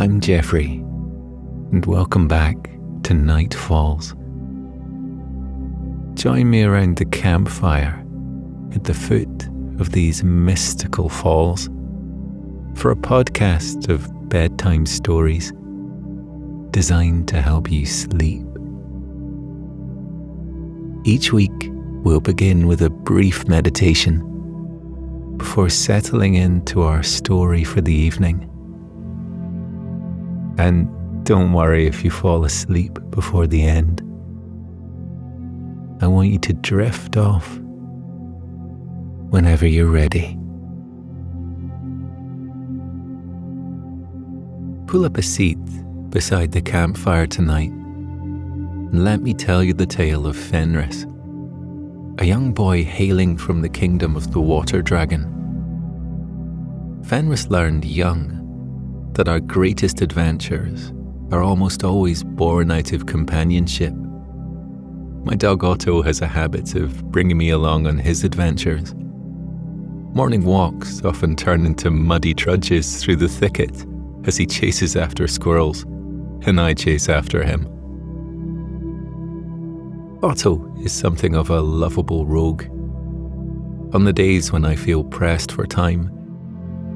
I'm Geoffrey, and welcome back to Night Falls. Join me around the campfire at the foot of these mystical falls for a podcast of bedtime stories designed to help you sleep. Each week, we'll begin with a brief meditation before settling into our story for the evening. And don't worry if you fall asleep before the end. I want you to drift off whenever you're ready. Pull up a seat beside the campfire tonight and let me tell you the tale of Fenris, a young boy hailing from the kingdom of the water dragon. Fenris learned young that our greatest adventures are almost always born out of companionship. My dog Otto has a habit of bringing me along on his adventures. Morning walks often turn into muddy trudges through the thicket as he chases after squirrels, and I chase after him. Otto is something of a lovable rogue. On the days when I feel pressed for time,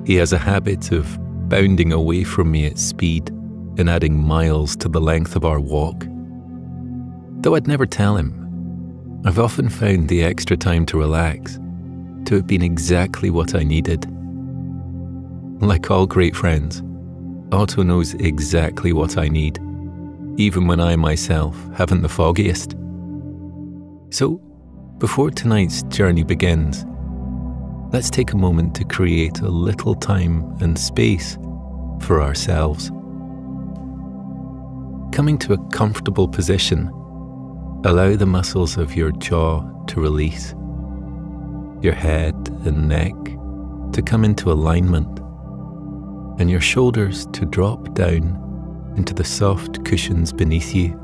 he has a habit of bounding away from me at speed and adding miles to the length of our walk. Though I'd never tell him, I've often found the extra time to relax to have been exactly what I needed. Like all great friends, Otto knows exactly what I need, even when I myself haven't the foggiest. So, before tonight's journey begins, let's take a moment to create a little time and space for ourselves. Coming to a comfortable position, allow the muscles of your jaw to release, your head and neck to come into alignment, and your shoulders to drop down into the soft cushions beneath you.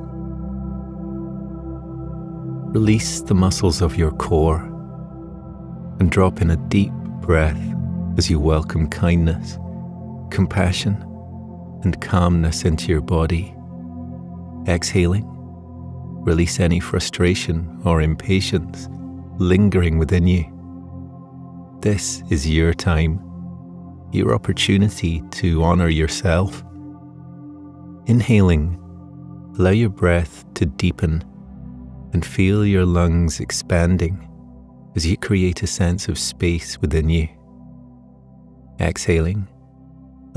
Release the muscles of your core and drop in a deep breath as you welcome kindness, compassion, and calmness into your body. Exhaling, release any frustration or impatience lingering within you. This is your time, your opportunity to honour yourself. Inhaling, allow your breath to deepen and feel your lungs expanding as you create a sense of space within you. Exhaling,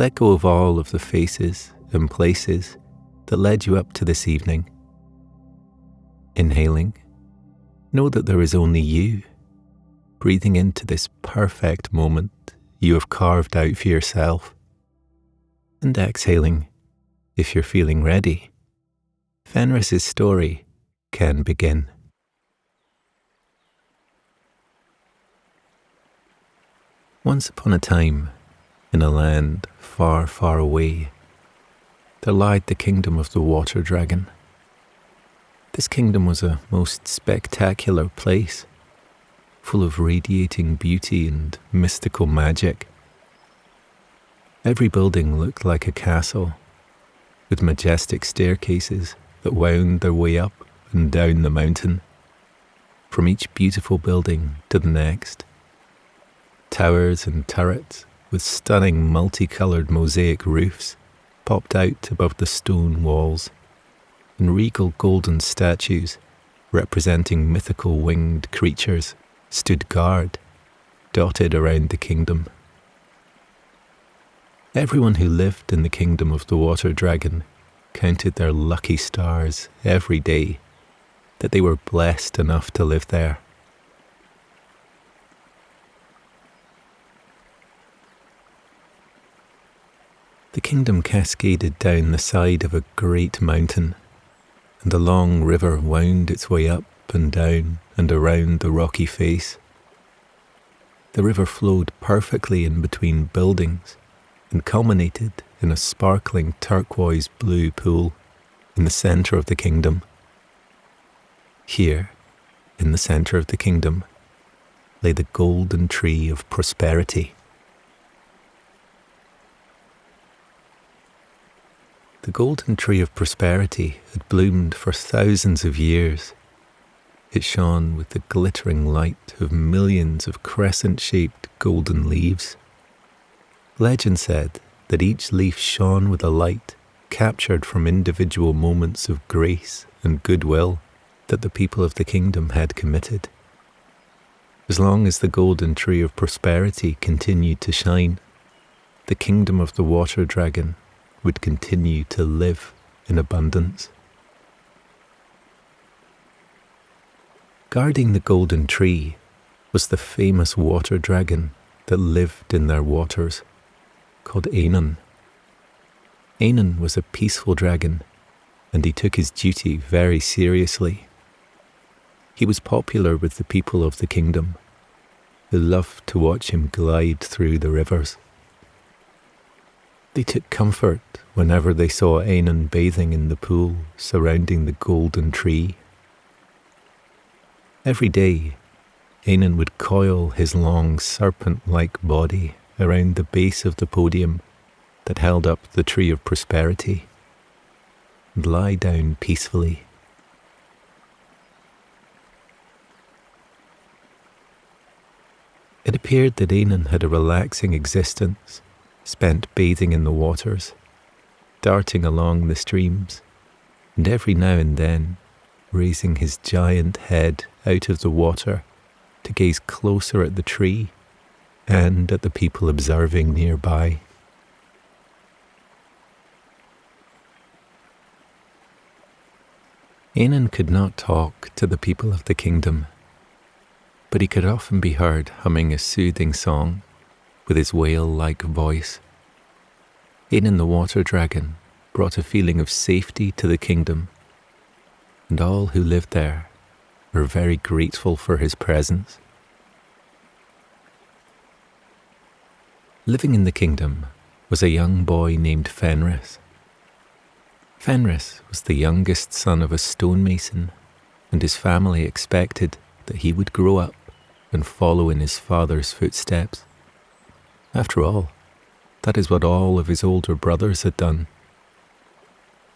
let go of all of the faces and places that led you up to this evening. Inhaling, know that there is only you, breathing into this perfect moment you have carved out for yourself. And exhaling, if you're feeling ready, Fenris's story can begin. Once upon a time, in a land far, far away, there lied the kingdom of the water dragon. This kingdom was a most spectacular place, full of radiating beauty and mystical magic. Every building looked like a castle, with majestic staircases that wound their way up and down the mountain, from each beautiful building to the next Towers and turrets with stunning multicoloured mosaic roofs popped out above the stone walls, and regal golden statues representing mythical winged creatures stood guard, dotted around the kingdom. Everyone who lived in the kingdom of the water dragon counted their lucky stars every day that they were blessed enough to live there. The kingdom cascaded down the side of a great mountain, and a long river wound its way up and down and around the rocky face. The river flowed perfectly in between buildings and culminated in a sparkling turquoise blue pool in the centre of the kingdom. Here, in the centre of the kingdom, lay the golden tree of prosperity. The golden tree of prosperity had bloomed for thousands of years. It shone with the glittering light of millions of crescent shaped golden leaves. Legend said that each leaf shone with a light captured from individual moments of grace and goodwill that the people of the kingdom had committed. As long as the golden tree of prosperity continued to shine, the kingdom of the water dragon would continue to live in abundance. Guarding the golden tree was the famous water dragon that lived in their waters, called Aenon. Aenon was a peaceful dragon, and he took his duty very seriously. He was popular with the people of the kingdom, who loved to watch him glide through the rivers. They took comfort whenever they saw Aenon bathing in the pool surrounding the golden tree. Every day, Aenon would coil his long serpent like body around the base of the podium that held up the tree of prosperity and lie down peacefully. It appeared that Aenon had a relaxing existence spent bathing in the waters, darting along the streams, and every now and then raising his giant head out of the water to gaze closer at the tree and at the people observing nearby. Aenon could not talk to the people of the kingdom, but he could often be heard humming a soothing song with his whale like voice. Aenon the water dragon brought a feeling of safety to the kingdom, and all who lived there were very grateful for his presence. Living in the kingdom was a young boy named Fenris. Fenris was the youngest son of a stonemason, and his family expected that he would grow up and follow in his father's footsteps. After all, that is what all of his older brothers had done.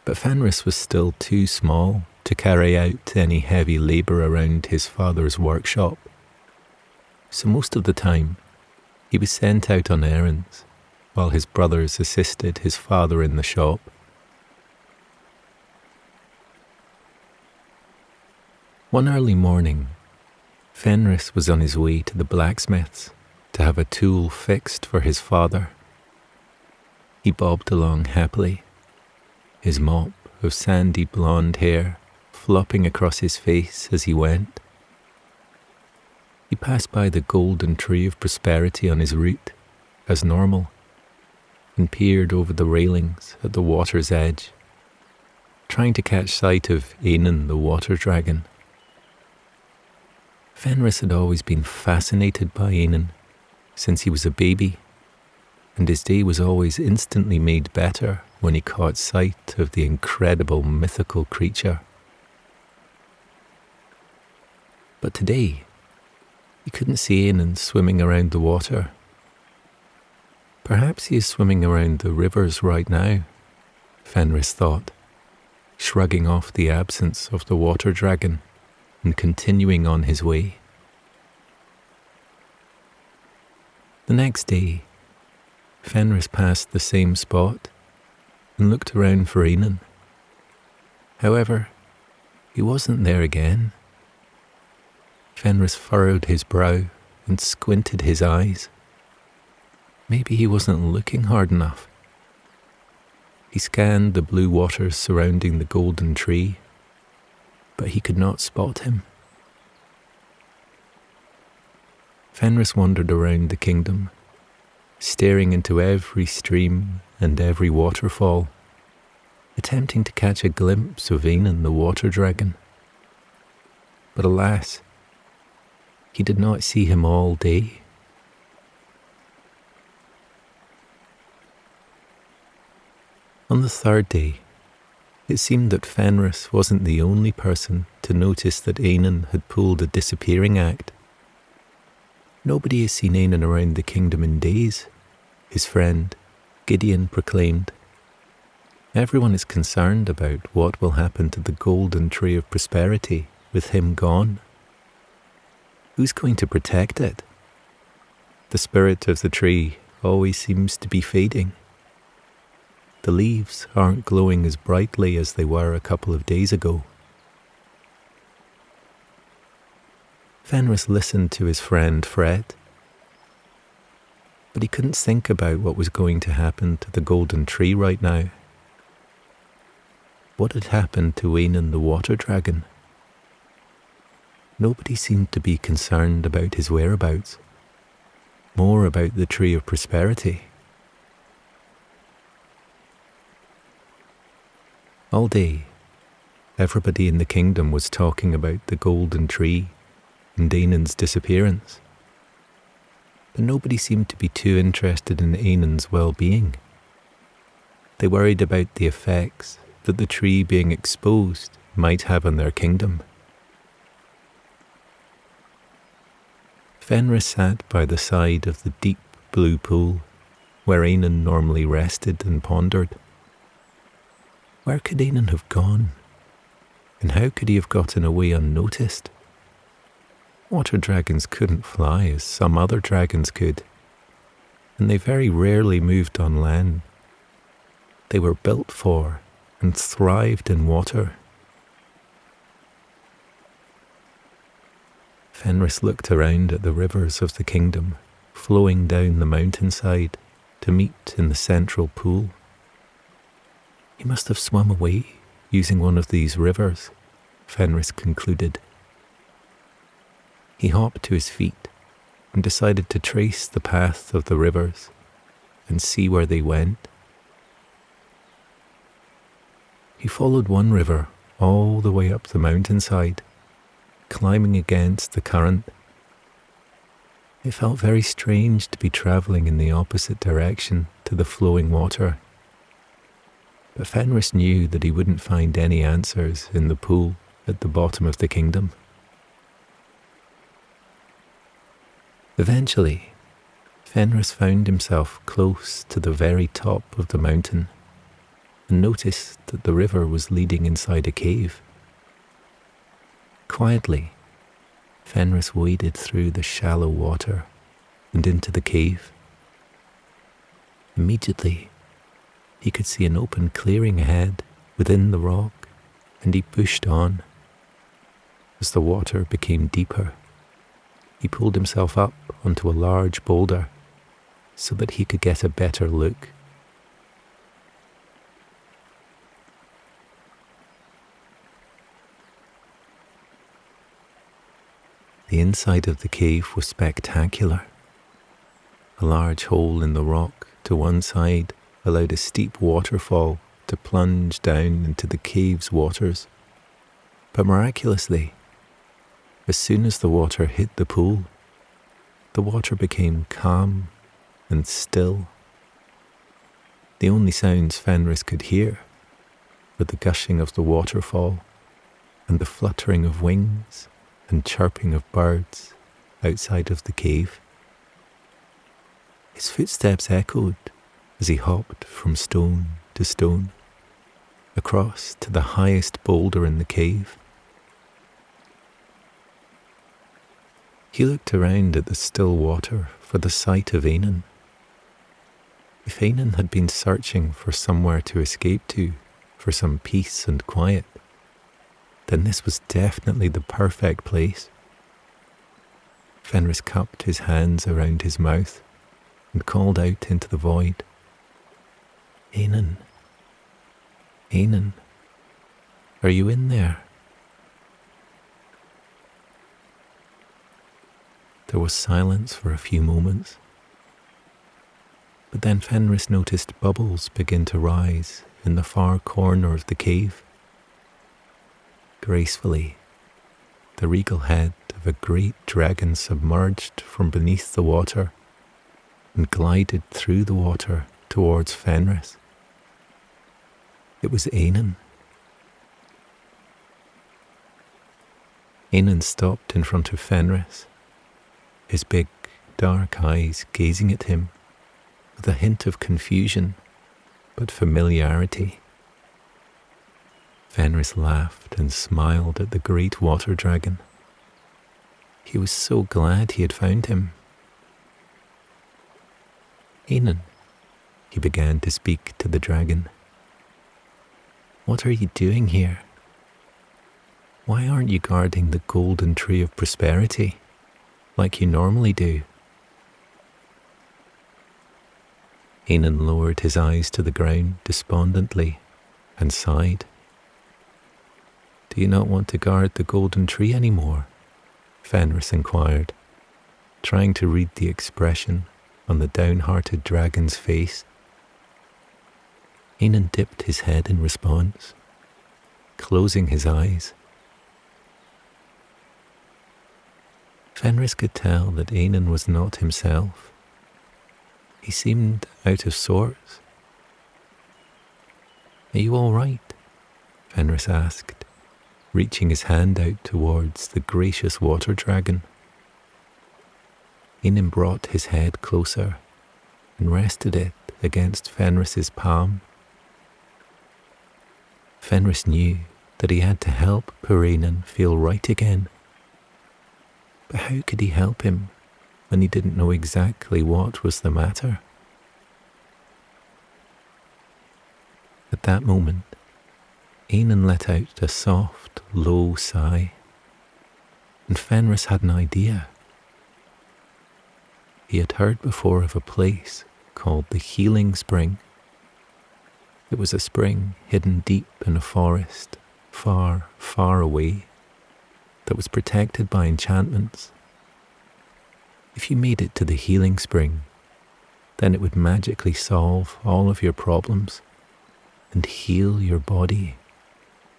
But Fenris was still too small to carry out any heavy labour around his father's workshop. So most of the time, he was sent out on errands while his brothers assisted his father in the shop. One early morning, Fenris was on his way to the blacksmith's to have a tool fixed for his father. He bobbed along happily, his mop of sandy blonde hair flopping across his face as he went. He passed by the golden tree of prosperity on his route, as normal, and peered over the railings at the water's edge, trying to catch sight of Aenon the water dragon. Fenris had always been fascinated by Aenon since he was a baby, and his day was always instantly made better when he caught sight of the incredible mythical creature. But today, he couldn't see Aenon swimming around the water. Perhaps he is swimming around the rivers right now, Fenris thought, shrugging off the absence of the water dragon and continuing on his way. The next day, Fenris passed the same spot and looked around for Aenon. However, he wasn't there again. Fenris furrowed his brow and squinted his eyes. Maybe he wasn't looking hard enough. He scanned the blue waters surrounding the golden tree, but he could not spot him. Fenris wandered around the kingdom, staring into every stream and every waterfall, attempting to catch a glimpse of Aenon the water dragon. But alas, he did not see him all day. On the third day, it seemed that Fenris wasn't the only person to notice that Aenon had pulled a disappearing act. Nobody has seen Aenon around the kingdom in days, his friend, Gideon, proclaimed. Everyone is concerned about what will happen to the golden tree of prosperity with him gone. Who's going to protect it? The spirit of the tree always seems to be fading. The leaves aren't glowing as brightly as they were a couple of days ago. Fenris listened to his friend Fred, but he couldn't think about what was going to happen to the golden tree right now. What had happened to Einan the water dragon? Nobody seemed to be concerned about his whereabouts, more about the tree of prosperity. All day, everybody in the kingdom was talking about the golden tree and Einan's disappearance. But nobody seemed to be too interested in Einan's well being. They worried about the effects that the tree being exposed might have on their kingdom. Fenris sat by the side of the deep blue pool where Einan normally rested and pondered. Where could Einan have gone? And how could he have gotten away unnoticed? Water dragons couldn't fly as some other dragons could, and they very rarely moved on land. They were built for and thrived in water. Fenris looked around at the rivers of the kingdom flowing down the mountainside to meet in the central pool. He must have swum away using one of these rivers, Fenris concluded. He hopped to his feet and decided to trace the path of the rivers and see where they went. He followed one river all the way up the mountainside, climbing against the current. It felt very strange to be travelling in the opposite direction to the flowing water. But Fenris knew that he wouldn't find any answers in the pool at the bottom of the kingdom. Eventually, Fenris found himself close to the very top of the mountain and noticed that the river was leading inside a cave. Quietly, Fenris waded through the shallow water and into the cave. Immediately, he could see an open clearing ahead within the rock, and he pushed on. As the water became deeper, he pulled himself up onto a large boulder so that he could get a better look. The inside of the cave was spectacular. A large hole in the rock to one side allowed a steep waterfall to plunge down into the cave's waters. But miraculously, as soon as the water hit the pool, the water became calm and still. The only sounds Fenris could hear were the gushing of the waterfall and the fluttering of wings and chirping of birds outside of the cave. His footsteps echoed as he hopped from stone to stone across to the highest boulder in the cave He looked around at the still water for the sight of Einan. If Einan had been searching for somewhere to escape to, for some peace and quiet, then this was definitely the perfect place. Fenris cupped his hands around his mouth and called out into the void. Einan, Einan, are you in there? There was silence for a few moments. But then Fenris noticed bubbles begin to rise in the far corner of the cave. Gracefully, the regal head of a great dragon submerged from beneath the water and glided through the water towards Fenris. It was Einan. Einan stopped in front of Fenris his big, dark eyes gazing at him with a hint of confusion but familiarity. Fenris laughed and smiled at the great water dragon. He was so glad he had found him. Einan, he began to speak to the dragon. What are you doing here? Why aren't you guarding the golden tree of prosperity like you normally do? Einan lowered his eyes to the ground despondently and sighed. Do you not want to guard the golden tree any more? Fenris inquired, trying to read the expression on the downhearted dragon's face. Einan dipped his head in response, closing his eyes Fenris could tell that Einan was not himself. He seemed out of sorts. Are you all right? Fenris asked, reaching his hand out towards the gracious water dragon. Einan brought his head closer and rested it against Fenris's palm. Fenris knew that he had to help poor feel right again. But how could he help him when he didn't know exactly what was the matter? At that moment, Einan let out a soft, low sigh, and Fenris had an idea. He had heard before of a place called the Healing Spring. It was a spring hidden deep in a forest, far, far away that was protected by enchantments. If you made it to the healing spring, then it would magically solve all of your problems and heal your body,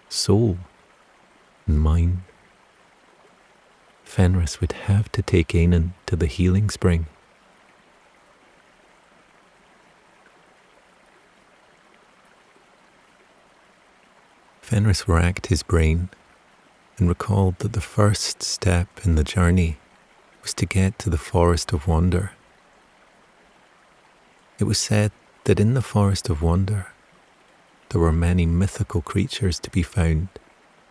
soul, and mind. Fenris would have to take Einan to the healing spring. Fenris racked his brain and recalled that the first step in the journey was to get to the Forest of Wonder. It was said that in the Forest of Wonder there were many mythical creatures to be found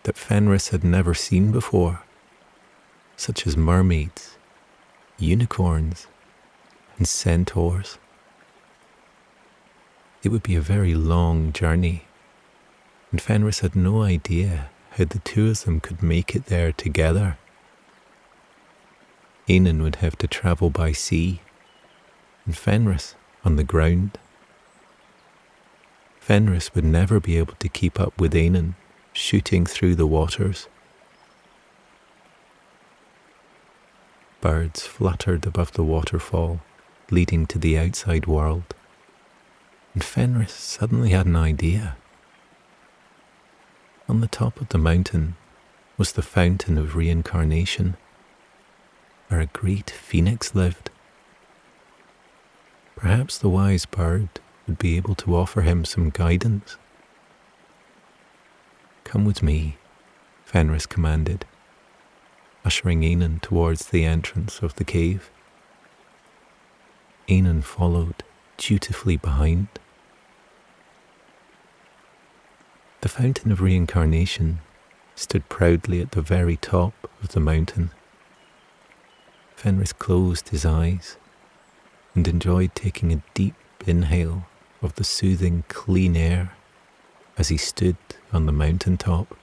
that Fenris had never seen before, such as mermaids, unicorns, and centaurs. It would be a very long journey, and Fenris had no idea how the two of them could make it there together. Einan would have to travel by sea, and Fenris on the ground. Fenris would never be able to keep up with Einan, shooting through the waters. Birds fluttered above the waterfall, leading to the outside world, and Fenris suddenly had an idea. On the top of the mountain was the fountain of reincarnation, where a great phoenix lived. Perhaps the wise bird would be able to offer him some guidance. Come with me, Fenris commanded, ushering Einan towards the entrance of the cave. Einan followed dutifully behind. The fountain of reincarnation stood proudly at the very top of the mountain. Fenris closed his eyes and enjoyed taking a deep inhale of the soothing, clean air as he stood on the mountain top.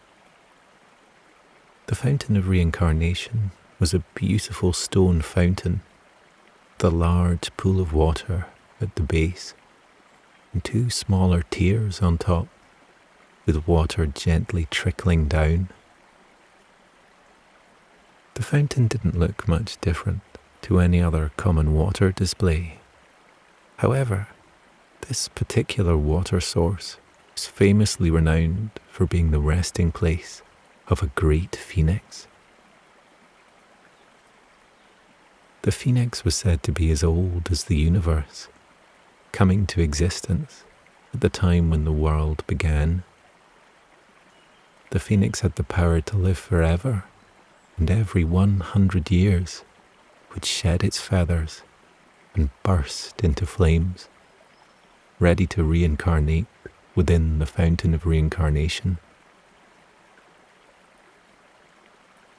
The fountain of reincarnation was a beautiful stone fountain, a large pool of water at the base, and two smaller tiers on top with water gently trickling down. The fountain didn't look much different to any other common water display. However, this particular water source was famously renowned for being the resting place of a great phoenix. The phoenix was said to be as old as the universe, coming to existence at the time when the world began the phoenix had the power to live forever, and every 100 years would shed its feathers and burst into flames, ready to reincarnate within the fountain of reincarnation.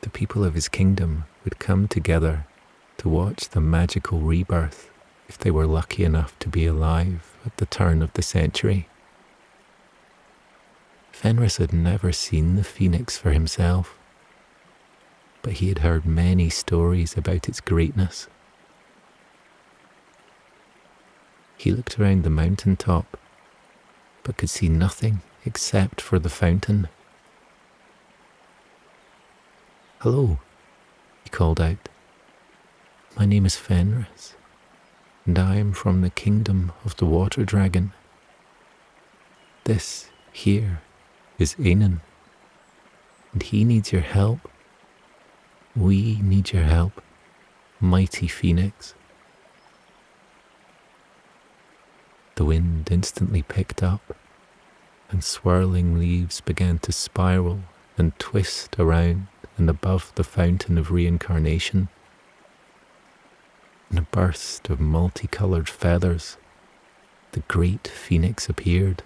The people of his kingdom would come together to watch the magical rebirth if they were lucky enough to be alive at the turn of the century. Fenris had never seen the phoenix for himself, but he had heard many stories about its greatness. He looked around the mountain top, but could see nothing except for the fountain. Hello, he called out. My name is Fenris, and I am from the kingdom of the water dragon. This here is Anan, and he needs your help. We need your help, mighty phoenix. The wind instantly picked up, and swirling leaves began to spiral and twist around and above the fountain of reincarnation. In a burst of multicolored feathers, the great phoenix appeared,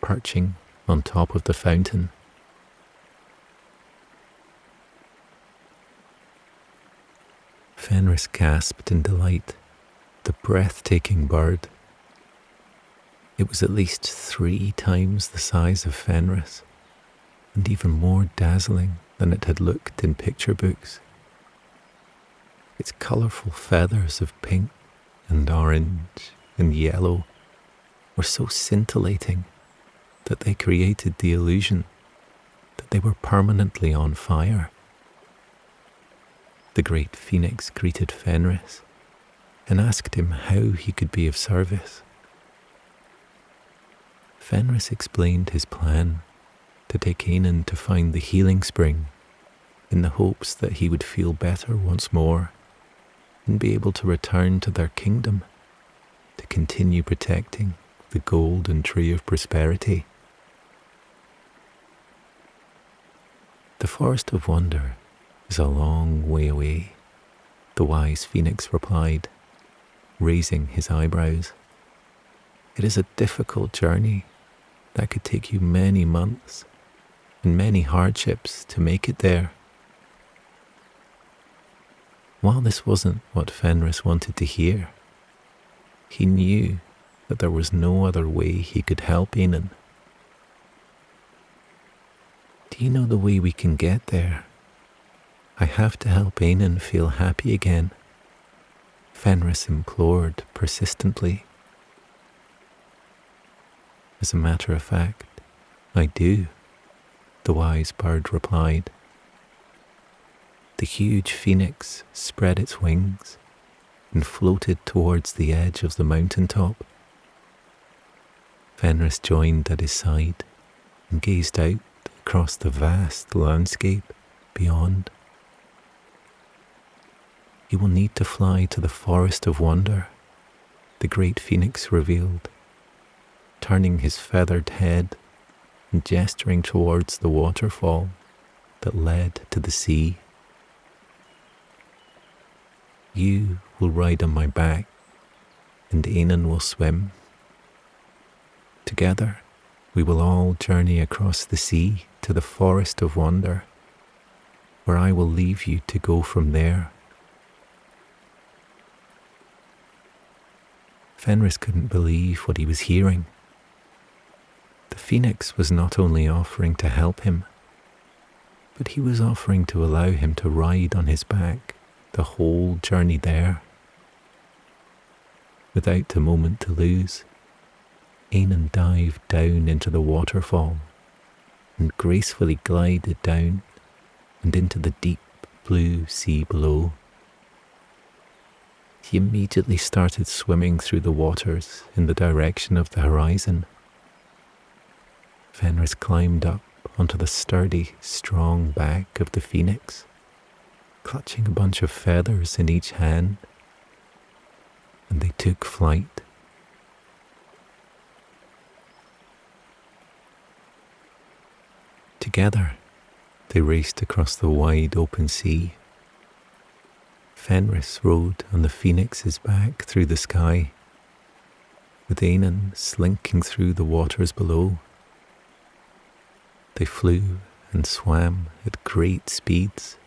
perching on top of the fountain. Fenris gasped in delight. The breathtaking bird. It was at least three times the size of Fenris, and even more dazzling than it had looked in picture books. Its colourful feathers of pink and orange and yellow were so scintillating that they created the illusion that they were permanently on fire. The great phoenix greeted Fenris and asked him how he could be of service. Fenris explained his plan to take Anan to find the healing spring in the hopes that he would feel better once more and be able to return to their kingdom to continue protecting the golden tree of prosperity. The Forest of Wonder is a long way away, the wise phoenix replied, raising his eyebrows. It is a difficult journey that could take you many months and many hardships to make it there. While this wasn't what Fenris wanted to hear, he knew that there was no other way he could help Anan do you know the way we can get there? I have to help Anan feel happy again. Fenris implored persistently. As a matter of fact, I do, the wise bird replied. The huge phoenix spread its wings and floated towards the edge of the mountain top. Fenris joined at his side and gazed out across the vast landscape beyond. You will need to fly to the Forest of Wonder, the great phoenix revealed, turning his feathered head and gesturing towards the waterfall that led to the sea. You will ride on my back, and Anan will swim. Together, we will all journey across the sea to the forest of wonder, where I will leave you to go from there. Fenris couldn't believe what he was hearing. The phoenix was not only offering to help him, but he was offering to allow him to ride on his back the whole journey there. Without a moment to lose, Anan dived down into the waterfall and gracefully glided down and into the deep blue sea below. He immediately started swimming through the waters in the direction of the horizon. Fenris climbed up onto the sturdy, strong back of the phoenix, clutching a bunch of feathers in each hand, and they took flight. Together, they raced across the wide open sea. Fenris rode on the phoenix's back through the sky, with Anan slinking through the waters below. They flew and swam at great speeds,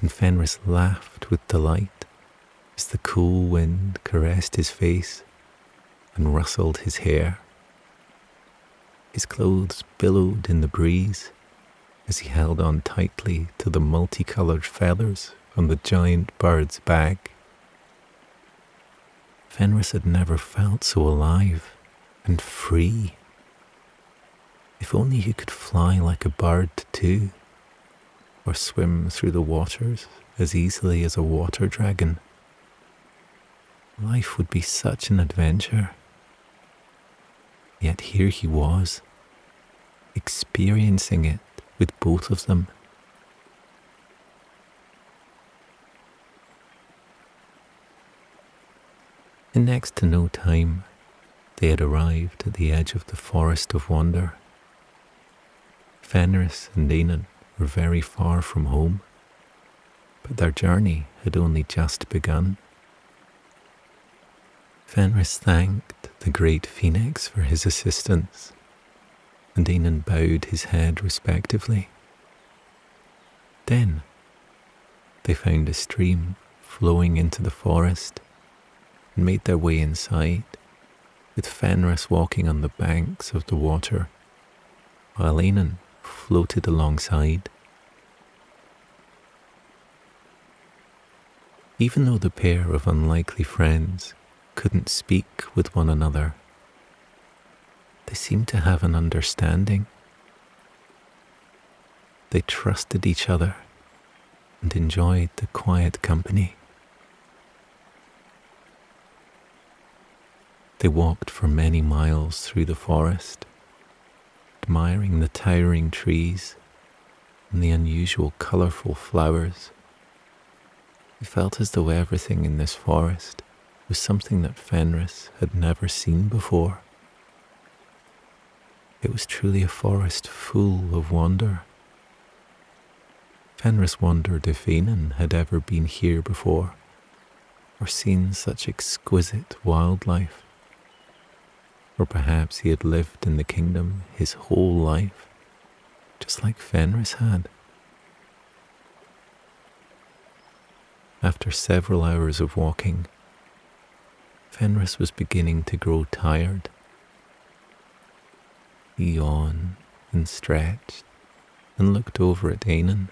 and Fenris laughed with delight as the cool wind caressed his face and rustled his hair. His clothes billowed in the breeze as he held on tightly to the multicolored feathers on the giant bird's back. Fenris had never felt so alive and free. If only he could fly like a bird too, or swim through the waters as easily as a water dragon. Life would be such an adventure. Yet here he was, experiencing it with both of them. In next to no time, they had arrived at the edge of the Forest of Wonder. Fenris and Einan were very far from home, but their journey had only just begun. Fenris thanked the great phoenix for his assistance, and Einan bowed his head respectively. Then they found a stream flowing into the forest and made their way inside, with Fenris walking on the banks of the water, while Einan floated alongside. Even though the pair of unlikely friends couldn't speak with one another. They seemed to have an understanding. They trusted each other and enjoyed the quiet company. They walked for many miles through the forest, admiring the towering trees and the unusual colourful flowers. It felt as though everything in this forest was something that Fenris had never seen before. It was truly a forest full of wonder. Fenris wondered if Einan had ever been here before, or seen such exquisite wildlife. Or perhaps he had lived in the kingdom his whole life, just like Fenris had. After several hours of walking, Fenris was beginning to grow tired. He yawned and stretched and looked over at Anan.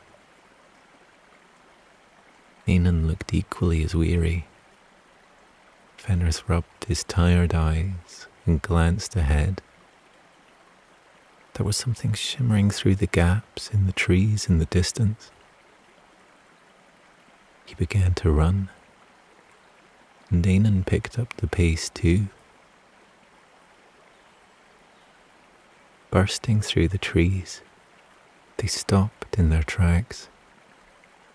Anan looked equally as weary. Fenris rubbed his tired eyes and glanced ahead. There was something shimmering through the gaps in the trees in the distance. He began to run and Einan picked up the pace too. Bursting through the trees, they stopped in their tracks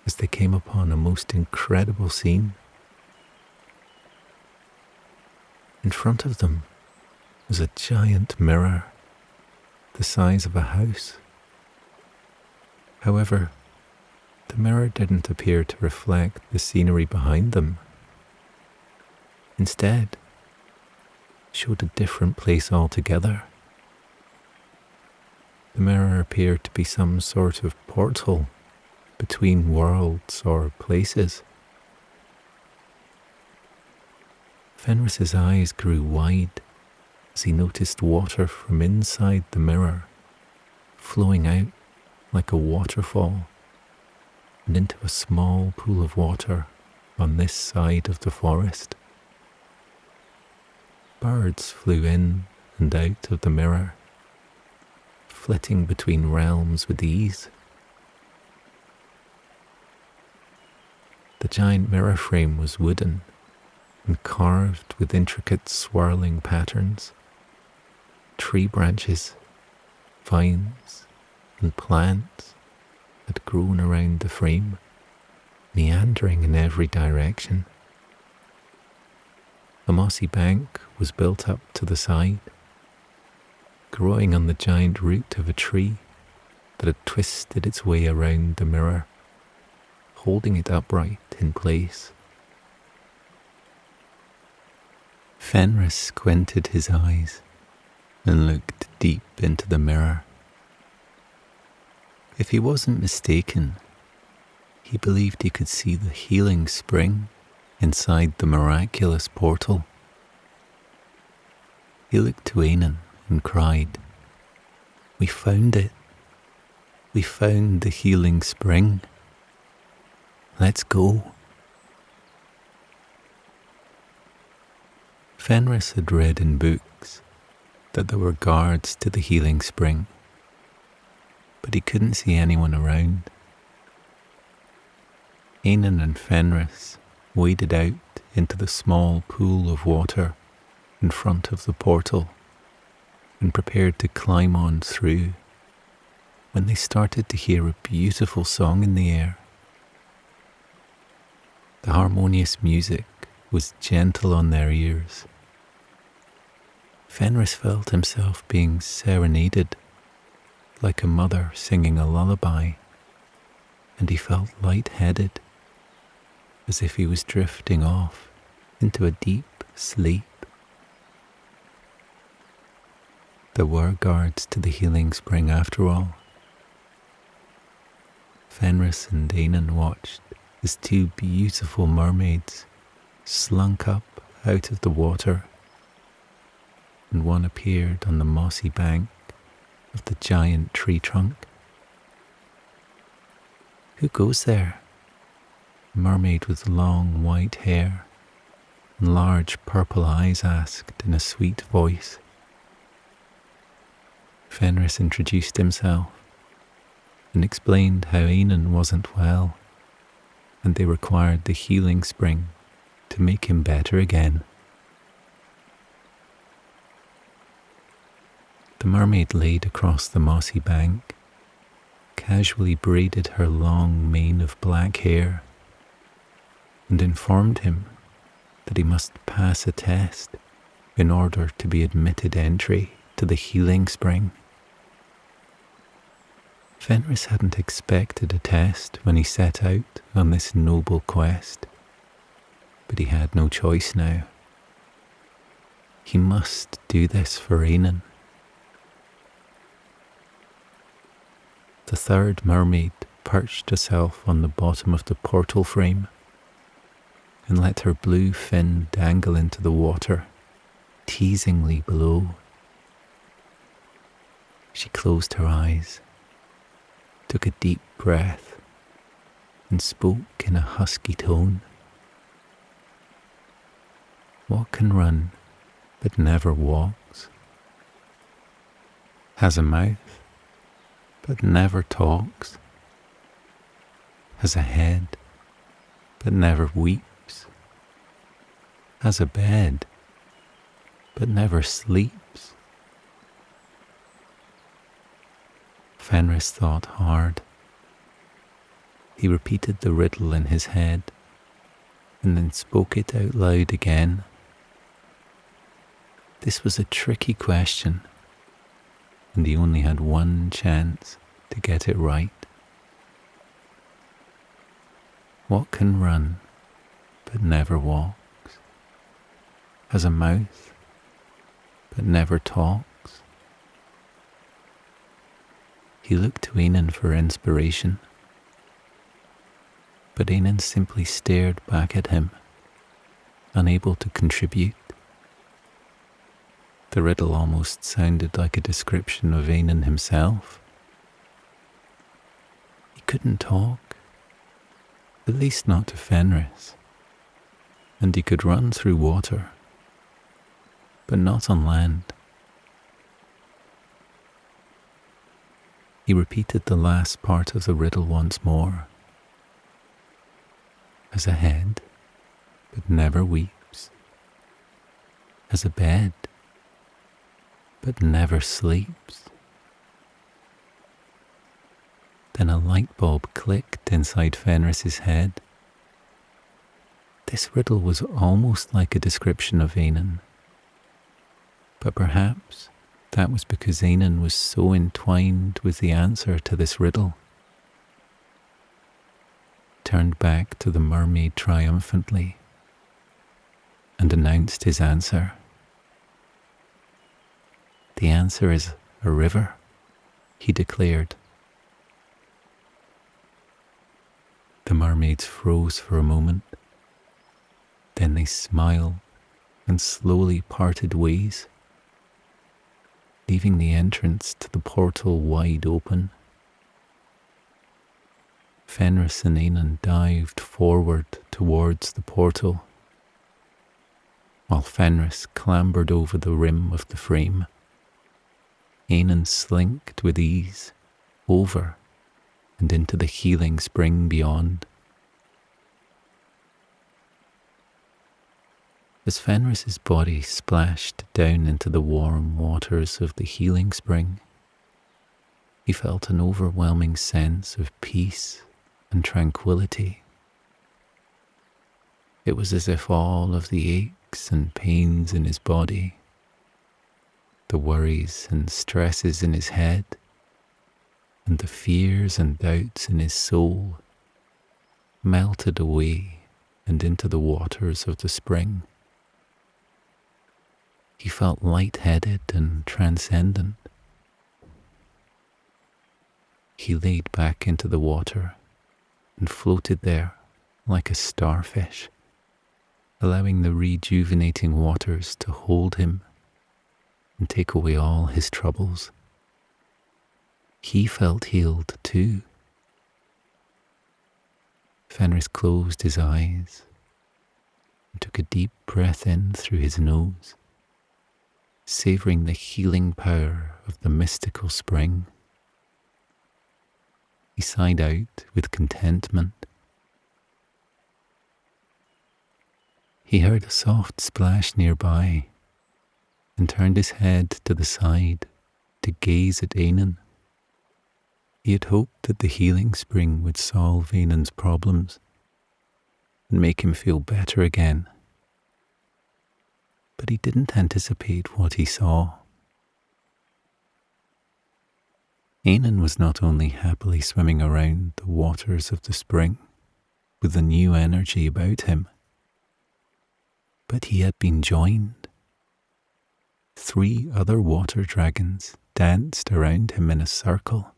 as they came upon a most incredible scene. In front of them was a giant mirror the size of a house. However, the mirror didn't appear to reflect the scenery behind them instead showed a different place altogether. The mirror appeared to be some sort of portal between worlds or places. Fenris's eyes grew wide as he noticed water from inside the mirror flowing out like a waterfall and into a small pool of water on this side of the forest. Birds flew in and out of the mirror, flitting between realms with ease. The giant mirror frame was wooden and carved with intricate swirling patterns. Tree branches, vines, and plants had grown around the frame, meandering in every direction. A mossy bank was built up to the side, growing on the giant root of a tree that had twisted its way around the mirror, holding it upright in place. Fenris squinted his eyes and looked deep into the mirror. If he wasn't mistaken, he believed he could see the healing spring inside the miraculous portal. He looked to Ainan and cried, We found it. We found the healing spring. Let's go. Fenris had read in books that there were guards to the healing spring, but he couldn't see anyone around. Ainan and Fenris waded out into the small pool of water in front of the portal and prepared to climb on through when they started to hear a beautiful song in the air. The harmonious music was gentle on their ears Fenris felt himself being serenaded like a mother singing a lullaby, and he felt light-headed, as if he was drifting off into a deep sleep. There were guards to the healing spring after all. Fenris and Ainan watched as two beautiful mermaids slunk up out of the water and one appeared on the mossy bank of the giant tree trunk. Who goes there? Mermaid with long white hair and large purple eyes asked in a sweet voice. Fenris introduced himself and explained how Ainan wasn't well and they required the healing spring to make him better again. The mermaid laid across the mossy bank, casually braided her long mane of black hair, and informed him that he must pass a test in order to be admitted entry to the healing spring. Fenris hadn't expected a test when he set out on this noble quest, but he had no choice now. He must do this for Ainan. The third mermaid perched herself on the bottom of the portal frame and let her blue fin dangle into the water, teasingly below. She closed her eyes, took a deep breath, and spoke in a husky tone. What can run but never walks? Has a mouth but never talks, has a head, but never weeps, has a bed, but never sleeps. Fenris thought hard. He repeated the riddle in his head and then spoke it out loud again. This was a tricky question and he only had one chance to get it right. What can run but never walks? Has a mouth but never talks? He looked to Ainan for inspiration, but Ainan simply stared back at him, unable to contribute. The riddle almost sounded like a description of Ainan himself. He couldn't talk, at least not to Fenris, and he could run through water, but not on land. He repeated the last part of the riddle once more. As a head, but never weeps. As a bed, but never sleeps. Then a light bulb clicked inside Fenris's head. This riddle was almost like a description of Ainan. But perhaps that was because Ainan was so entwined with the answer to this riddle. Turned back to the mermaid triumphantly and announced his answer. The answer is a river, he declared. The mermaids froze for a moment. Then they smiled and slowly parted ways, leaving the entrance to the portal wide open. Fenris and Anan dived forward towards the portal, while Fenris clambered over the rim of the frame. Anan slinked with ease over and into the healing spring beyond. As Fenris's body splashed down into the warm waters of the healing spring, he felt an overwhelming sense of peace and tranquility. It was as if all of the aches and pains in his body, the worries and stresses in his head, and the fears and doubts in his soul melted away and into the waters of the spring. He felt light-headed and transcendent. He laid back into the water and floated there like a starfish, allowing the rejuvenating waters to hold him and take away all his troubles. He felt healed too. Fenris closed his eyes and took a deep breath in through his nose savouring the healing power of the mystical spring. He sighed out with contentment. He heard a soft splash nearby and turned his head to the side to gaze at Anan. He had hoped that the healing spring would solve Anan's problems and make him feel better again but he didn't anticipate what he saw. Anan was not only happily swimming around the waters of the spring with a new energy about him, but he had been joined. Three other water dragons danced around him in a circle,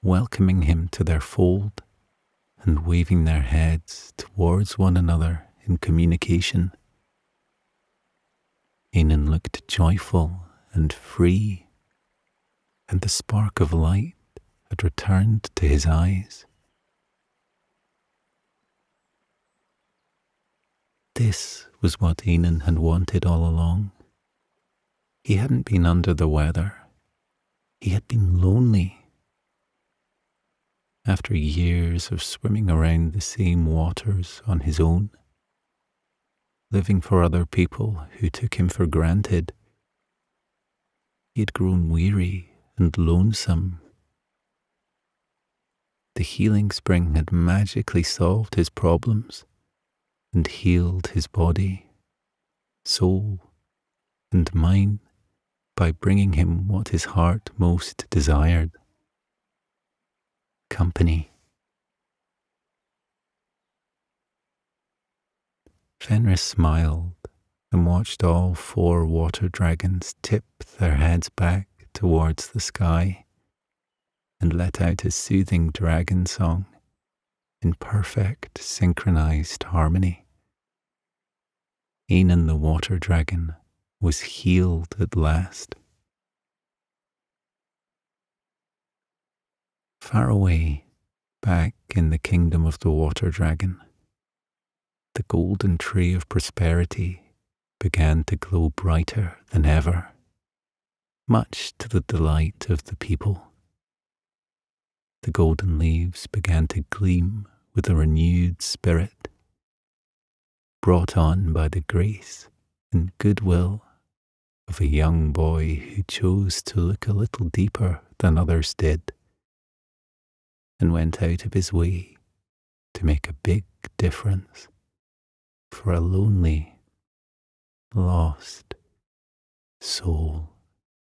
welcoming him to their fold and waving their heads towards one another in communication. Anan looked joyful and free, and the spark of light had returned to his eyes. This was what Anan had wanted all along. He hadn't been under the weather. He had been lonely. After years of swimming around the same waters on his own, living for other people who took him for granted. He had grown weary and lonesome. The healing spring had magically solved his problems and healed his body, soul, and mind by bringing him what his heart most desired company. Fenris smiled and watched all four water dragons tip their heads back towards the sky and let out a soothing dragon song in perfect synchronized harmony. Anan the water dragon was healed at last. Far away, back in the kingdom of the water dragon, the golden tree of prosperity began to glow brighter than ever, much to the delight of the people. The golden leaves began to gleam with a renewed spirit, brought on by the grace and goodwill of a young boy who chose to look a little deeper than others did and went out of his way to make a big difference for a lonely, lost soul.